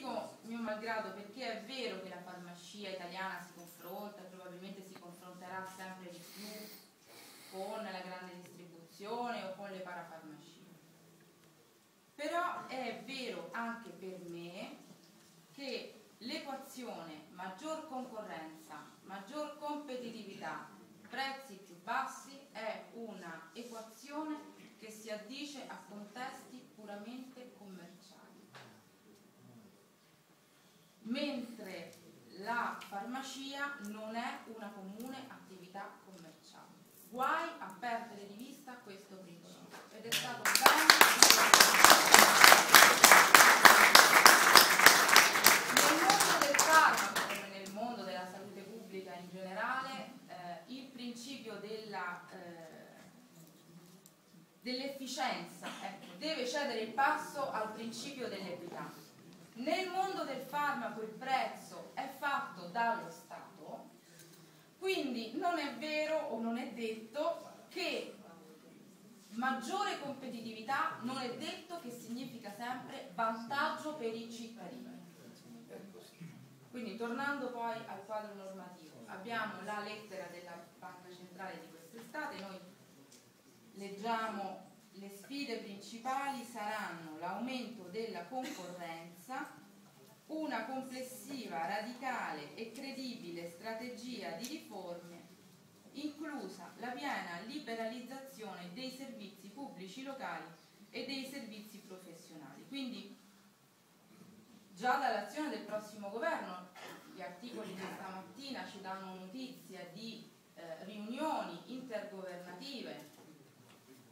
dico mio malgrado perché è vero che la farmacia italiana si confronta probabilmente si confronterà sempre di più con la grande distribuzione o con le parafarmacie. Però è vero anche per me che l'equazione maggior concorrenza, maggior competitività, prezzi più bassi è una equazione che si addice a contesti puramente Mentre la farmacia non è una comune attività commerciale. Guai a perdere di vista questo principio. Ed è stato ben dell'efficienza ecco, deve cedere il passo al principio dell'equità. Nel mondo del farmaco il prezzo è fatto dallo Stato, quindi non è vero o non è detto che maggiore competitività non è detto che significa sempre vantaggio per i cittadini. Quindi tornando poi al quadro normativo, abbiamo la lettera della Banca Centrale di quest'estate, noi leggiamo le sfide principali saranno l'aumento della concorrenza, una complessiva, radicale e credibile strategia di riforme, inclusa la piena liberalizzazione dei servizi pubblici locali e dei servizi professionali. Quindi già dall'azione del prossimo governo, gli articoli di stamattina ci danno notizia di eh, riunioni intergovernative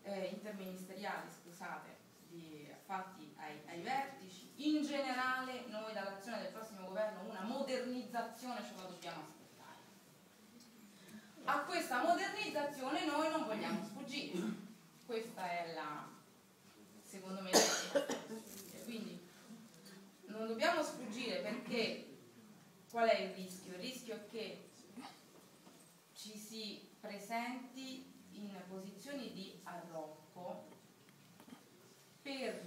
eh, interministeriali scusate, di, fatti ai, ai, vertici. In generale noi dall'azione del prossimo governo una modernizzazione ce la dobbiamo aspettare. A questa modernizzazione noi non vogliamo sfuggire. Questa è la, secondo me, la Quindi non dobbiamo sfuggire perché qual è il rischio? Il rischio è che ci si presenti in posizioni di arrocco per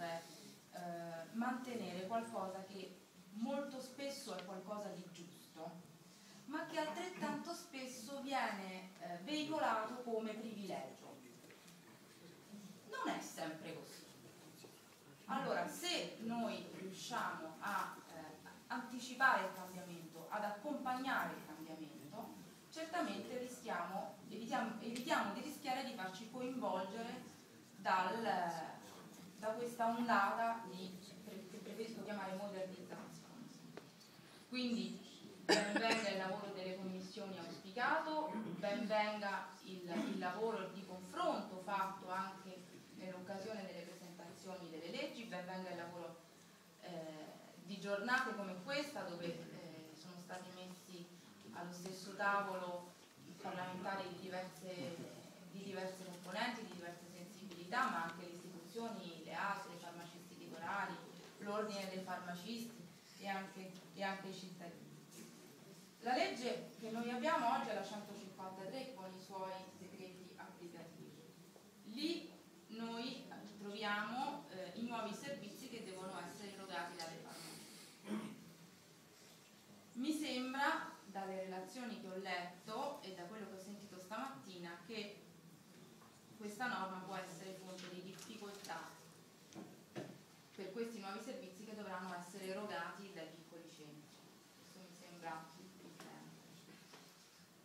eh, mantenere qualcosa che molto spesso è qualcosa di giusto, ma che altrettanto spesso viene eh, veicolato come privilegio. Non è sempre così. Allora, se noi riusciamo a eh, anticipare il cambiamento, ad accompagnare il cambiamento, certamente rischiamo evitiamo, evitiamo di rischiare di farci coinvolgere dal, da questa ondata di, preferisco chiamare modernizzazione. Quindi ben venga il lavoro delle commissioni auspicato, ben venga il, il lavoro di confronto fatto anche nell'occasione delle presentazioni delle leggi, ben venga il lavoro eh, di giornate come questa dove eh, sono stati messi allo stesso tavolo parlamentari di diverse, di diverse componenti, di diverse sensibilità, ma anche le istituzioni, le ASE, i farmacisti titolari, l'ordine dei farmacisti e anche, e anche i cittadini. La legge che noi abbiamo oggi è la 153 con i suoi decreti applicativi. Lì noi troviamo eh, i nuovi servizi che devono essere erogati dalle farmacie. Mi sembra dalle relazioni che ho letto e da quello che ho sentito stamattina che questa norma può essere fonte di difficoltà per questi nuovi servizi che dovranno essere erogati dai piccoli centri. Questo mi sembra il tema.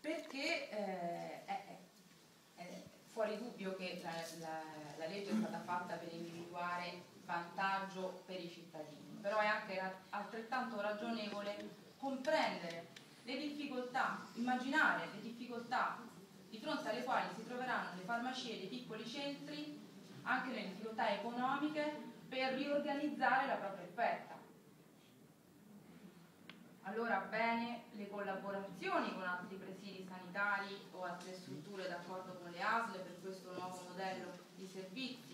Perché eh, è, è, fuori dubbio che la, la, la legge è stata fatta per individuare vantaggio per i cittadini, però è anche altrettanto ragionevole comprendere le difficoltà, immaginare le difficoltà di fronte alle quali si troveranno le farmacie dei piccoli centri, anche le difficoltà economiche, per riorganizzare la propria offerta. Allora bene le collaborazioni con altri presidi sanitari o altre strutture d'accordo con le ASL per questo nuovo modello di servizi.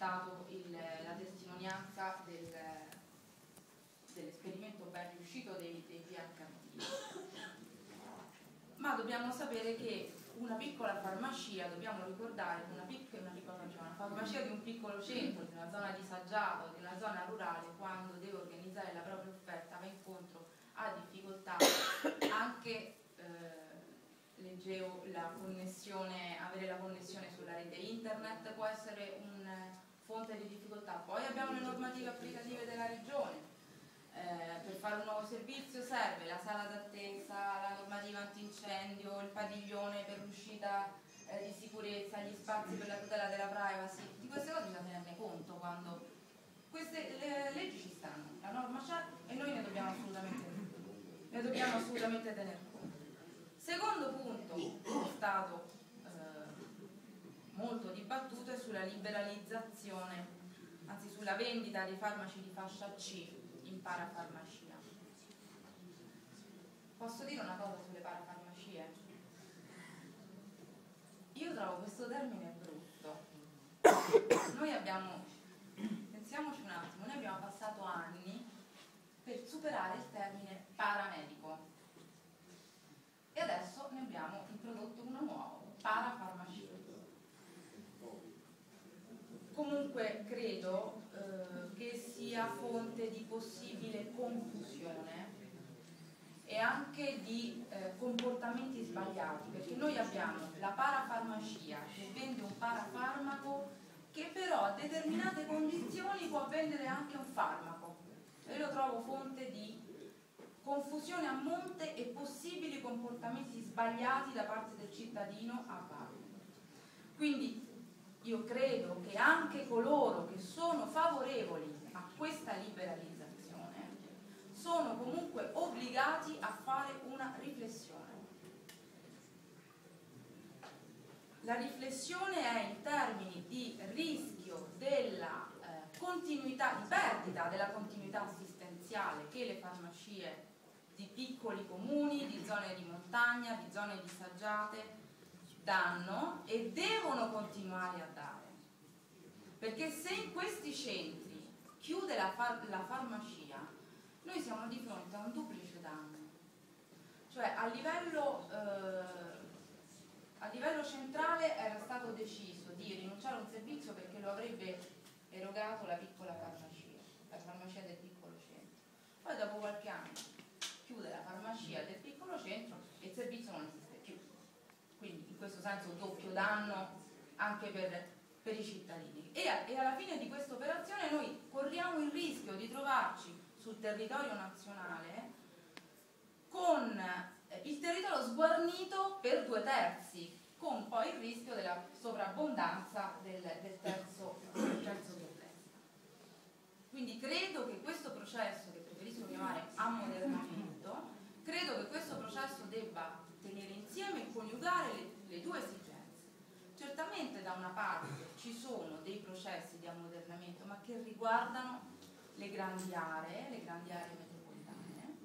C'è stata la testimonianza del, dell'esperimento ben riuscito dei, dei PHM ma dobbiamo sapere che una piccola farmacia, dobbiamo ricordare che una, pic una, piccola, una farmacia di un piccolo centro, di una zona disagiata di una zona rurale, quando deve organizzare la propria offerta va incontro a difficoltà anche eh, leggevo la connessione, avere la connessione sulla rete internet può essere una fonte di difficoltà. Poi abbiamo le normative applicative della regione. Eh, per fare un nuovo servizio serve la sala d'attesa, la normativa antincendio, il padiglione per l'uscita eh, di sicurezza, gli spazi per la tutela della privacy. Di queste cose bisogna tenerne conto quando queste le leggi ci stanno, la norma c'è e noi ne dobbiamo assolutamente, ne dobbiamo assolutamente tener conto. Secondo punto, stato molto dibattuto, è sulla liberalizzazione, anzi sulla vendita dei farmaci di fascia C in parafarmacia. Posso dire una cosa sulle parafarmacie? Io trovo questo termine brutto. Noi abbiamo, pensiamoci un attimo, noi abbiamo passato anni per superare il termine paramedico e adesso ne abbiamo introdotto uno nuovo, parafarmacia. Comunque credo eh, che sia fonte di possibile confusione e anche di eh, comportamenti sbagliati, perché noi abbiamo la parafarmacia che vende un parafarmaco che però a determinate condizioni può vendere anche un farmaco. Io lo trovo fonte di confusione a monte e possibili comportamenti sbagliati da parte del cittadino a valle. Quindi io credo che anche coloro che sono favorevoli a questa liberalizzazione sono comunque obbligati a fare una riflessione. La riflessione è in termini di rischio della eh, continuità, di perdita della continuità assistenziale che le farmacie di piccoli comuni, di zone di montagna, di zone disagiate danno e devono continuare a dare. Perché se in questi centri chiude la, far la farmacia, noi siamo di fronte a un duplice danno. Cioè a livello, eh, a livello centrale era stato deciso di rinunciare a un servizio perché lo avrebbe erogato la piccola farmacia, la farmacia del piccolo centro. Poi dopo qualche anno chiude la farmacia del piccolo centro e il servizio non esiste questo senso doppio danno anche per, per i cittadini. E, e alla fine di questa operazione noi corriamo il rischio di trovarci sul territorio nazionale con eh, il territorio sguarnito per due terzi, con poi il rischio della sovrabbondanza del, del terzo, del Quindi credo che questo processo, che preferisco chiamare ammodernamento, credo che questo processo debba tenere insieme e coniugare le, le due esigenze. Certamente da una parte ci sono dei processi di ammodernamento, ma che riguardano le grandi aree, le grandi aree metropolitane.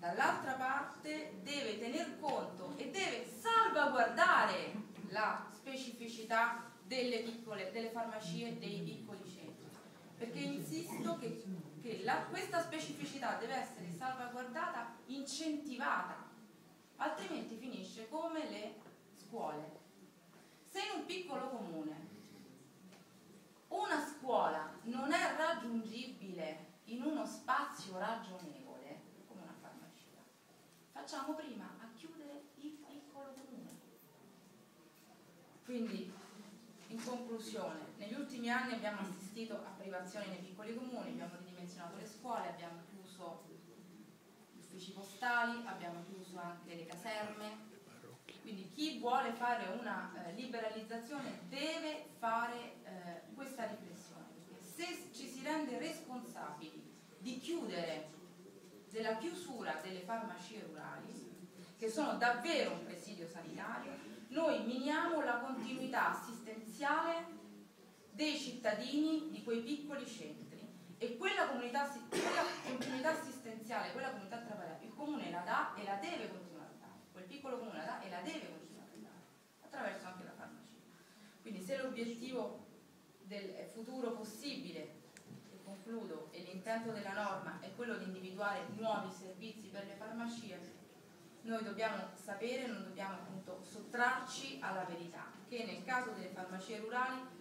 Dall'altra parte deve tener conto e deve salvaguardare la specificità delle, piccole, delle farmacie dei piccoli centri. Perché insisto che, che la, questa specificità deve essere salvaguardata, incentivata, altrimenti finisce come le scuole. Se in un piccolo comune. Una scuola non è raggiungibile in uno spazio ragionevole, come una farmacia, facciamo prima a chiudere il piccolo comune. Quindi, in conclusione, negli ultimi anni abbiamo assistito a privazioni nei piccoli comuni, abbiamo ridimensionato le scuole, abbiamo chiuso gli uffici postali, abbiamo chiuso anche le caserme, quindi chi vuole fare una eh, liberalizzazione deve fare eh, questa riflessione. Se ci si rende responsabili di chiudere della chiusura delle farmacie rurali, che sono davvero un presidio sanitario, noi miniamo la continuità assistenziale dei cittadini di quei piccoli centri e quella comunità, quella continuità assistenziale, quella comunità travagliata, il comune la dà e la deve continuare piccolo comune la dà e la deve continuare a dare, attraverso anche la farmacia. Quindi se l'obiettivo del futuro possibile, e concludo, e l'intento della norma è quello di individuare nuovi servizi per le farmacie, noi dobbiamo sapere, non dobbiamo appunto sottrarci alla verità, che nel caso delle farmacie rurali